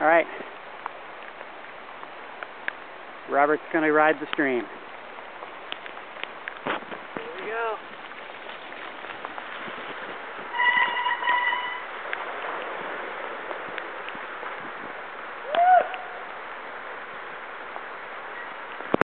All right. Robert's going to ride the stream.